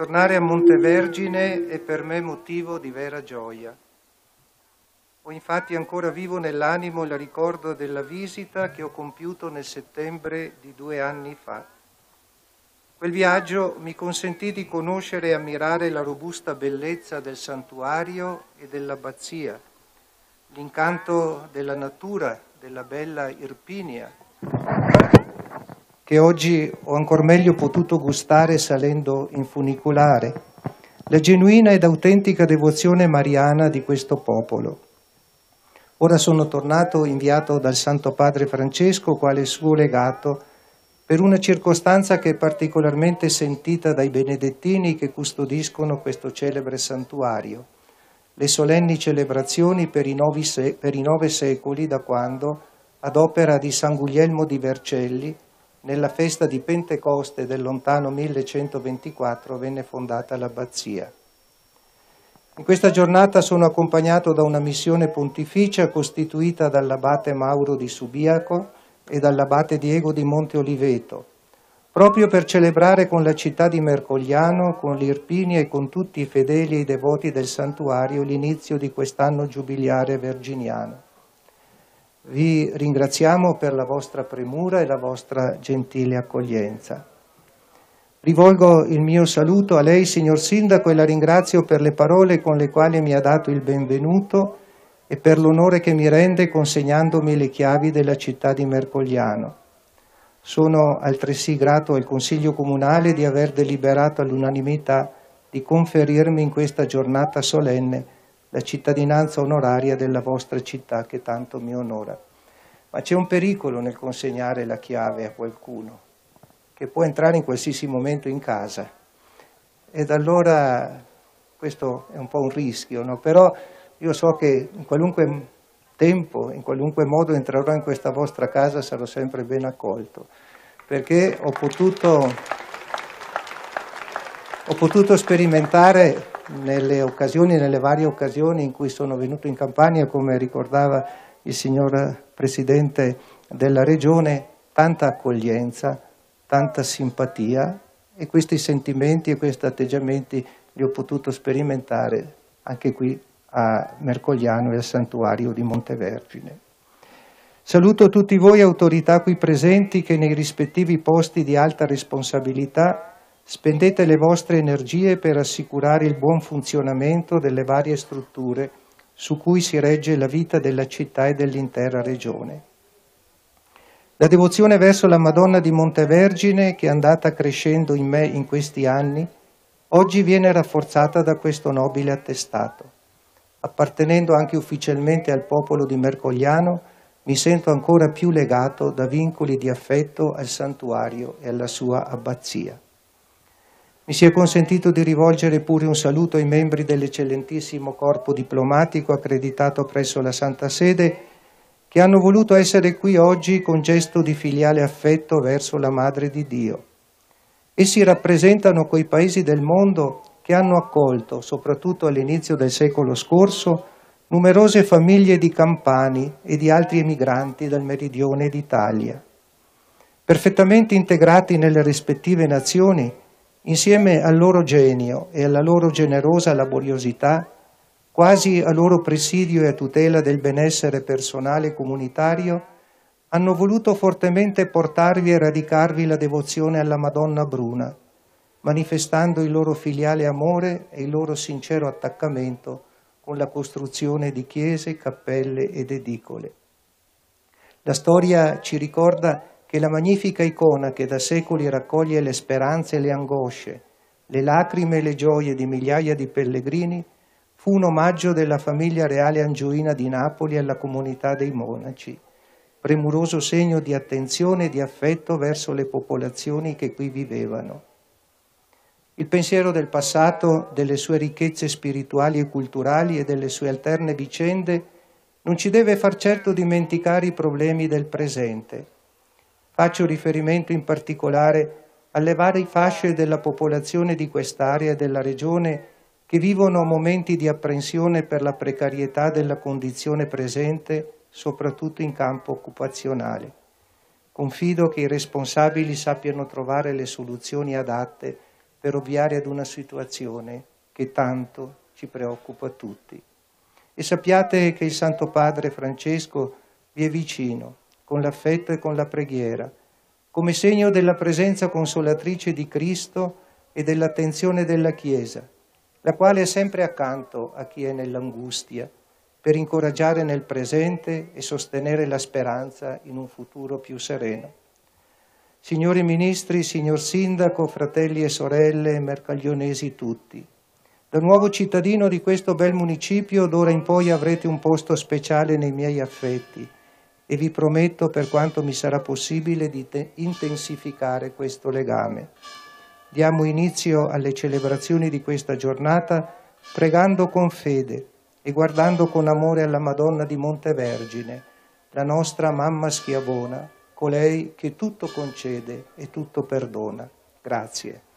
Tornare a Montevergine è per me motivo di vera gioia. Ho infatti ancora vivo nell'animo il ricordo della visita che ho compiuto nel settembre di due anni fa. Quel viaggio mi consentì di conoscere e ammirare la robusta bellezza del santuario e dell'abbazia, l'incanto della natura, della bella Irpinia, che oggi ho ancor meglio potuto gustare salendo in funicolare, la genuina ed autentica devozione mariana di questo popolo. Ora sono tornato inviato dal Santo Padre Francesco quale suo legato per una circostanza che è particolarmente sentita dai benedettini che custodiscono questo celebre santuario, le solenni celebrazioni per i, per i nove secoli da quando, ad opera di San Guglielmo di Vercelli, nella festa di Pentecoste del lontano 1124 venne fondata l'abbazia. In questa giornata sono accompagnato da una missione pontificia costituita dall'abate Mauro di Subiaco e dall'abate Diego di Monte Oliveto, proprio per celebrare con la città di Mercogliano, con l'Irpini e con tutti i fedeli e i devoti del santuario l'inizio di quest'anno giubiliare verginiano. Vi ringraziamo per la vostra premura e la vostra gentile accoglienza. Rivolgo il mio saluto a lei, signor Sindaco, e la ringrazio per le parole con le quali mi ha dato il benvenuto e per l'onore che mi rende consegnandomi le chiavi della città di Mercogliano. Sono altresì grato al Consiglio Comunale di aver deliberato all'unanimità di conferirmi in questa giornata solenne la cittadinanza onoraria della vostra città che tanto mi onora. Ma c'è un pericolo nel consegnare la chiave a qualcuno, che può entrare in qualsiasi momento in casa. Ed allora questo è un po' un rischio, no? però io so che in qualunque tempo, in qualunque modo entrerò in questa vostra casa sarò sempre ben accolto, perché ho potuto, ho potuto sperimentare nelle occasioni, nelle varie occasioni in cui sono venuto in Campania, come ricordava il signor Presidente della Regione, tanta accoglienza, tanta simpatia e questi sentimenti e questi atteggiamenti li ho potuto sperimentare anche qui a Mercogliano e al santuario di Montevergine. Saluto tutti voi autorità qui presenti che nei rispettivi posti di alta responsabilità Spendete le vostre energie per assicurare il buon funzionamento delle varie strutture su cui si regge la vita della città e dell'intera regione. La devozione verso la Madonna di Montevergine, che è andata crescendo in me in questi anni, oggi viene rafforzata da questo nobile attestato. Appartenendo anche ufficialmente al popolo di Mercogliano, mi sento ancora più legato da vincoli di affetto al santuario e alla sua abbazia. Mi sia consentito di rivolgere pure un saluto ai membri dell'eccellentissimo corpo diplomatico accreditato presso la Santa Sede che hanno voluto essere qui oggi con gesto di filiale affetto verso la Madre di Dio. Essi rappresentano quei paesi del mondo che hanno accolto, soprattutto all'inizio del secolo scorso, numerose famiglie di campani e di altri emigranti dal meridione d'Italia. Perfettamente integrati nelle rispettive nazioni, Insieme al loro genio e alla loro generosa laboriosità, quasi a loro presidio e a tutela del benessere personale e comunitario, hanno voluto fortemente portarvi e radicarvi la devozione alla Madonna Bruna, manifestando il loro filiale amore e il loro sincero attaccamento con la costruzione di chiese, cappelle ed edicole. La storia ci ricorda che la magnifica icona che da secoli raccoglie le speranze e le angosce, le lacrime e le gioie di migliaia di pellegrini, fu un omaggio della famiglia reale angioina di Napoli alla comunità dei monaci, premuroso segno di attenzione e di affetto verso le popolazioni che qui vivevano. Il pensiero del passato, delle sue ricchezze spirituali e culturali e delle sue alterne vicende non ci deve far certo dimenticare i problemi del presente Faccio riferimento in particolare alle varie fasce della popolazione di quest'area e della regione che vivono momenti di apprensione per la precarietà della condizione presente, soprattutto in campo occupazionale. Confido che i responsabili sappiano trovare le soluzioni adatte per ovviare ad una situazione che tanto ci preoccupa tutti. E sappiate che il Santo Padre Francesco vi è vicino, con l'affetto e con la preghiera, come segno della presenza consolatrice di Cristo e dell'attenzione della Chiesa, la quale è sempre accanto a chi è nell'angustia, per incoraggiare nel presente e sostenere la speranza in un futuro più sereno. Signori Ministri, signor Sindaco, fratelli e sorelle, mercaglionesi tutti, da nuovo cittadino di questo bel municipio, d'ora in poi avrete un posto speciale nei miei affetti e vi prometto, per quanto mi sarà possibile, di intensificare questo legame. Diamo inizio alle celebrazioni di questa giornata pregando con fede e guardando con amore alla Madonna di Montevergine, la nostra mamma schiavona, colei che tutto concede e tutto perdona. Grazie.